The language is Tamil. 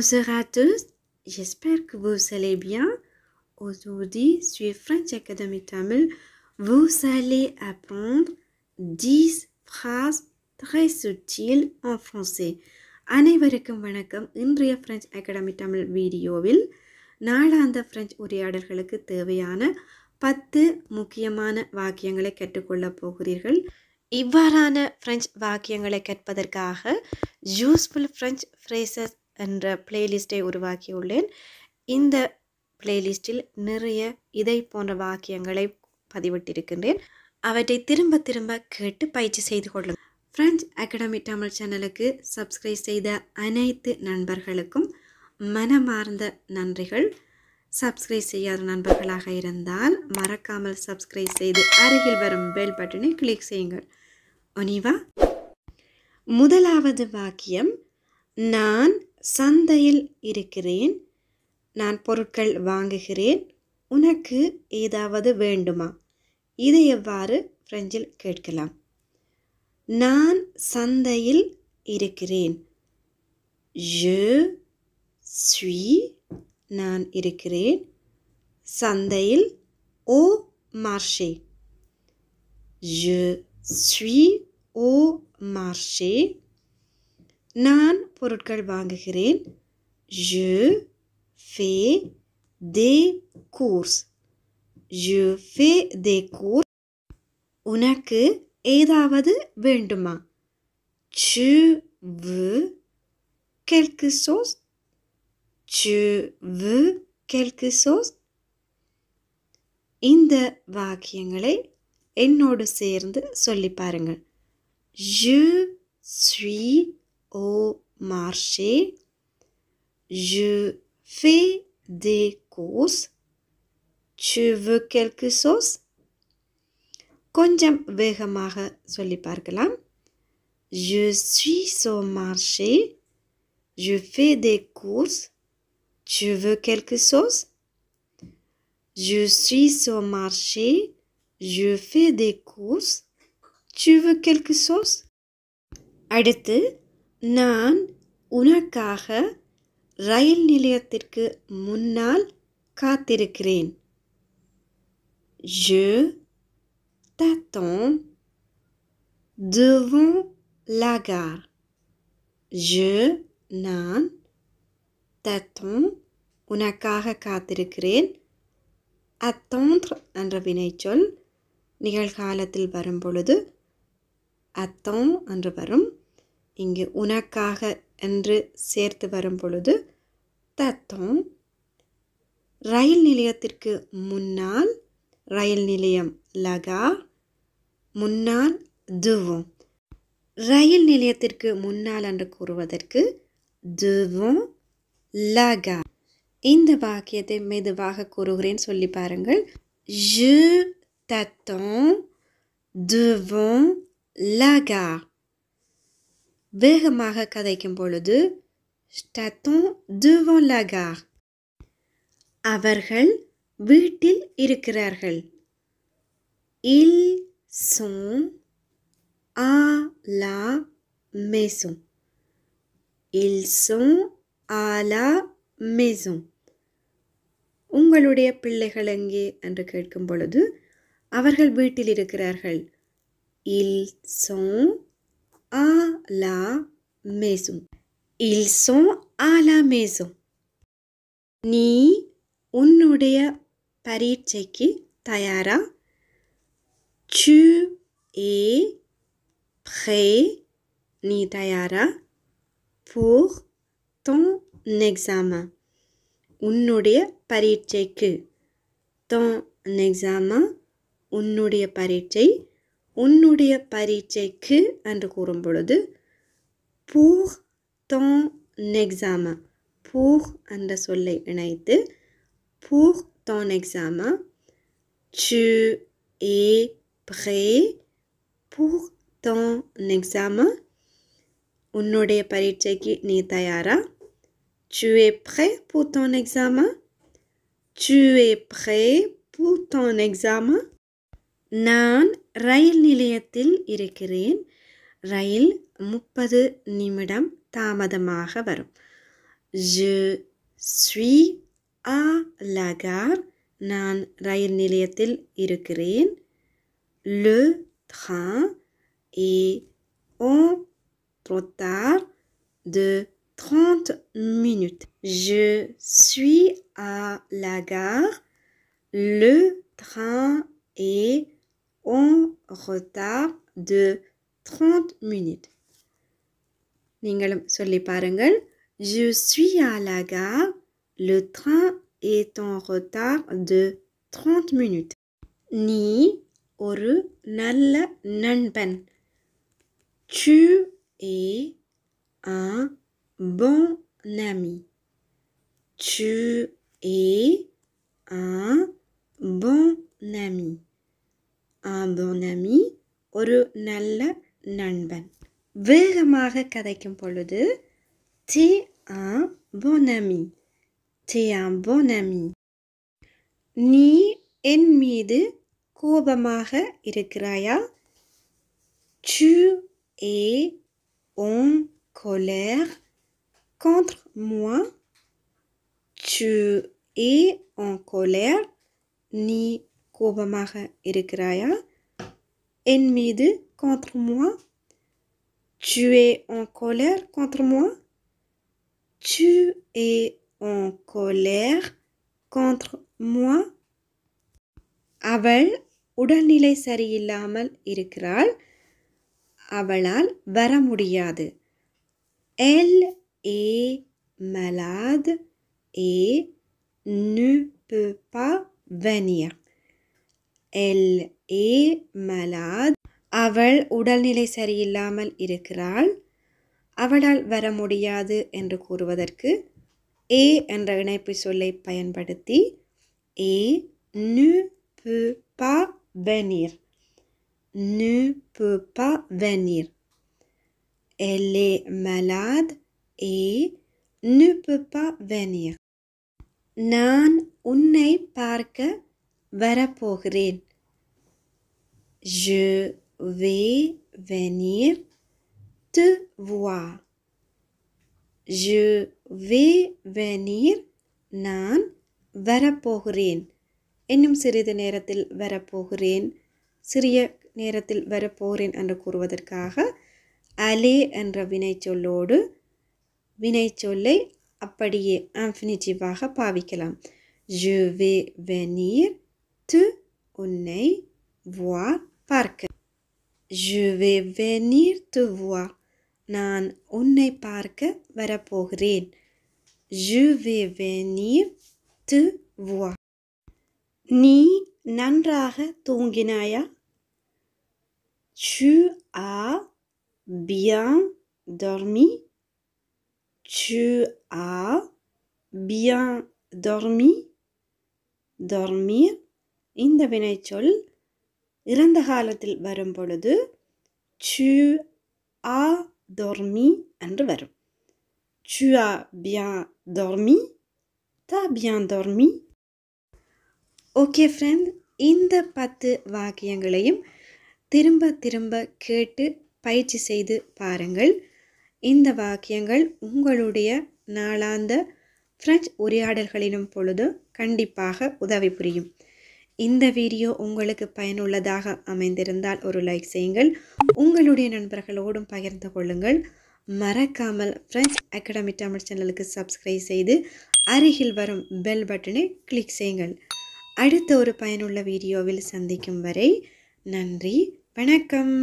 Bonjour à tous, j'espère que vous allez bien. Aujourd'hui, sur French Academy Tamil, vous allez apprendre 10 phrases très subtiles en français. அனைவருக்கும் வணக்கம் இன்றைய ஃப்ரெஞ்ச் அகாடமி தமிழ் வீடியோவில் நாளாந்த பிரெஞ்சு உரையாடல்களுக்கு தேவையான பத்து முக்கியமான வாக்கியங்களை கற்றுக்கொள்ளப் போகிறீர்கள் இவ்வாறான பிரெஞ்சு வாக்கியங்களை கற்பதற்காக யூஸ்ஃபுல் ஃப்ரெஞ்ச் ஃப்ரேசஸ் என்ற பிளேலிஸ்ட்டை உருவாக்கியுள்ளேன். இந்த பிளேலிஸ்டில் நிறைய இதை போன்ற வாக்கியங்களை பதிவிட்டிருக்கின்றேன். அவற்றை திரும்ப திரும்ப கேட்டு பயிற்சி செய்து கொள்ளுங்கள். ஃப்ரெஞ்ச் அகாடமி தமிழ் சேனலுக்கு சப்ஸ்கிரைப் செய்த அனைத்து நண்பர்களுக்கும் மனமார்ந்த நன்றிகள். சப்ஸ்கிரைப் செய்யாத நண்பர்களாக இருந்தால் மறக்காமல் சப்ஸ்கிரைப் செய்து அருகில் வரும் பெல் பட்டனை கிளிக் செய்யுங்கள். ஒனிவா முதலாவது வாக்கியம் நான் சந்தையில் இருக்கிறேன். நான் பொருட்கள் வாங்குகிறேன். உனக்கு ஏதாவது வேண்டுமா? இதை எவ்வாறு பிரெஞ்சில் கேட்கலாம். நான் சந்தையில் இருக்கிறேன். ஜு ஸ்வி நான் இருக்கிறேன். சந்தையில் ஓ மார்ஷே je suis au marché. நான் பொருட்கள் வாங்குகிறேன் ஜு ஃபே தே கூர்ஸ் ஜு ஃபே தே கூர்ஸ் உனக்கு ஏதாவது வேண்டுமா சு வு கெல்கு சோஸ் சு வு கெல்கு சோஸ் இந்த வாக்கியங்களை என்னோடு சேர்ந்து சொல்லி பாருங்கள் ஜு ஸ்வீ au marché je fais des courses tu veux quelque chose கொஞ்சம் வேகமாக சொல்லி பார்க்கலாம் je suis au marché je fais des courses tu veux quelque chose je suis au marché je fais des courses tu veux quelque chose அடுத்து நான் உனக்காக ரயில் நிலையத்திற்கு முன்னால் காத்திருக்கிறேன். Je t'attends devant la gare. Je, நான் தத்தோம் உனக்காக காத்திருக்கிறேன். Attendre என்ற வினைச்சொல் நிகழ்காலத்தில் வரும் பொழுது அத்தோம் என்று வரும். இங்கு உனக்காக என்று சேர்த்து வரும் பொழுது t'attends ரயில் நிலையத்திற்கு முன்னால் ரயில் நிலையம் லகா முன்னால் துவோம் ரயில் நிலையத்திற்கு முன்னால் என்று கூறுவதற்கு துவோம் லகா. இந்த வாக்கியத்தை மெதுவாக கூறுகிறேன். சொல்லி பாருங்கள். je t'attends devant la gare வேகமாக கதைக்கும் பொழுது t'attends devant la அவர்கள் வீட்டில் இருக்கிறார்கள். இல் சோம் ஆ லா மேசும் இல் sont ஆ லா மேசும் உங்களுடைய பிள்ளைகள் எங்கே? என்று கேட்கும் பொழுது அவர்கள் வீட்டில் இருக்கிறார்கள். இல் சோ ஆ la maison. Ils sont à la maison. நீ உன்னுடைய பரீட்சைக்கு தயாரா? Tu es prêt? நீ தயாரா? Pour ton examen. உன்னுடைய பரீட்சைக்கு. Ton examen உன்னுடைய பரீட்சை உன்னுடைய பரீட்சைக்கு என்று கூறும் பொழுது pour ton examen pour என்ற சொல்லை இணைத்து pour ton examen tu es prêt pour ton examen உன்னுடைய பரீட்சைக்கு நீ தயாரா tu es prêt pour ton examen tu es prêt pour ton examen நான் ரயில் நிலையத்தில் இருக்கிறேன் ரயில் முப்பது நிமிடம் தாமதமாக வரும் Je suis à la gare. நான் ரயில் நிலையத்தில் இருக்கிறேன். Le train est en retard de 30 minutes. Je suis à la gare. Le train est en retard de 30 minutes. நீங்களும் சொல்லி பாருங்கள் Je suis à la gare. Le train est en retard de 30 minutes. நீ ஒரு நல்ல நண்பன். Tu es un bon ami. Tu es un bon ami. Un bon ami ஒரு நல்ல நண்பன். வேகமாக கதைக்கும் பொழுது t'es un bon ami. t'es un bon ami. நீ என் மீது கோபமாக இருக்கிறாயா? Tu es en colère contre moi. Tu es en colère. நீ கோபமாக இருக்கிறாயா? என் மீது contre moi. Tu es en colère contre moi. Tu es en colère contre moi. அவள் உடல்நிலை சரியில்லாமல் இருக்கிறாள் அவளால் வர முடியாது Elle est malade et ne peut pas venir. Elle est malade. அவள் உடல்நிலை சரியில்லாமல் இருக்கிறாள் அவளால் வர முடியாது என்று கூறுவதற்கு ஏ என்ற இணைப்பு சொல்லை பயன்படுத்தி ஏ நு பு பா வெனீர் நு பு பா venir. எல்லே மலாத் ஏ நு பு பா pas நான் உன்னை பார்க்க வரப்போகிறேன். Je vais venir te voir. Je vais venir நான் வரப்போகிறேன். இன்னும் சிறிது நேரத்தில் வரப்போகிறேன் சிறிய நேரத்தில் வரப்போகிறேன் என்று கூறுவதற்காக அலே என்ற வினைச்சொல்லோடு வினைச்சொல்லை அப்படியே ஆன்ஃபினிட்டிவாக பாவிக்கலாம் ஜு வே வெனீர் te உன்னை வா பார்க்க je vais venir te voir நான் உன்னை பார்க்க வரப்போகிறேன் je vais venir te voir நீ நன்றாக தூங்கினாயா tu as bien dormi tu as bien dormi dormir இந்த வினைச்சொல் இறந்த காலத்தில் வரும் பொழுது சு ஆ dormi என்று வரும். tu as bien dormi t'as bien dormi okay friend இந்த பத்து வாக்கியங்களையும் திரும்ப திரும்ப கேட்டு பயிற்சி செய்து பாருங்கள். இந்த வாக்கியங்கள் உங்களுடைய நாளாந்த பிரெஞ்சு உரையாடல்களிலும் பொழுது கண்டிப்பாக உதவி புரியும். இந்த வீடியோ உங்களுக்கு பயனுள்ளதாக அமைந்திருந்தால் ஒரு லைக் செய்யுங்கள். உங்களுடைய நண்பர்களோடும் பகிர்ந்து கொள்ளுங்கள். மறக்காமல் ஃப்ரெஞ்ச் அகாடமி தமிழ் சேனலுக்கு சப்ஸ்கிரைப் செய்து அருகில் வரும் பெல் பட்டனை கிளிக் செய்யுங்கள். அடுத்த ஒரு பயனுள்ள வீடியோவில் சந்திக்கும் வரை நன்றி வணக்கம்.